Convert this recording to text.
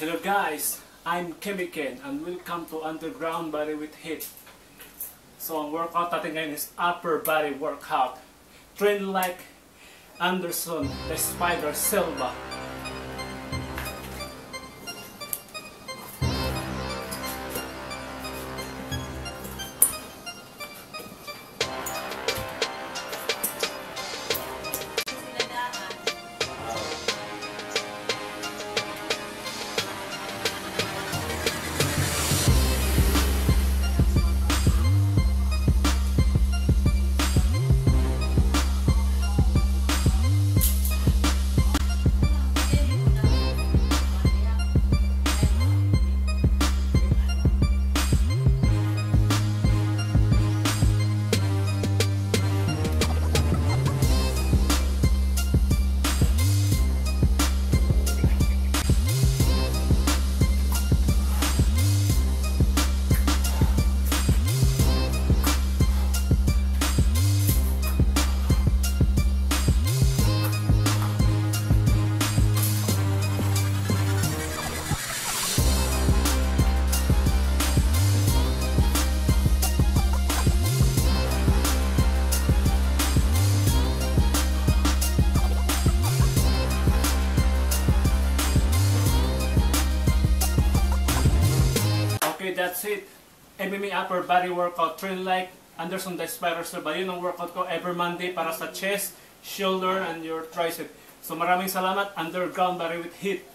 Hello guys, I'm KimiKent and welcome to Underground Bodyweight HIIT. So ang workout natin ngayon is upper body workout. Train like Anderson the Spider Silva. Okay, that's it. MMA upper body workout, train like Anderson the Spider Silva. Yun ang workout ko every Monday para sa chest, shoulder, and your tricep. So maraming salamat, Underground Body with Hit.